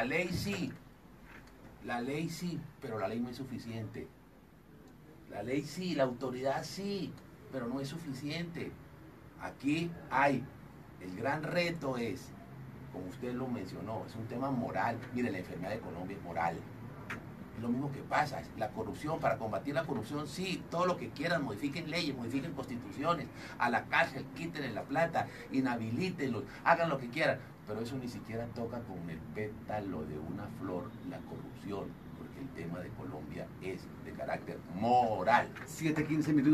La ley sí, la ley sí, pero la ley no es suficiente. La ley sí, la autoridad sí, pero no es suficiente. Aquí hay, el gran reto es, como usted lo mencionó, es un tema moral. Mire, la enfermedad de Colombia es moral. Es lo mismo que pasa, la corrupción, para combatir la corrupción, sí, todo lo que quieran, modifiquen leyes, modifiquen constituciones, a la cárcel, quítenle la plata, inhabilitenlos, hagan lo que quieran, pero eso ni siquiera toca con el pétalo de una flor la corrupción, porque el tema de Colombia es de carácter moral. 7, 15 minutos.